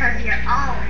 because you're always.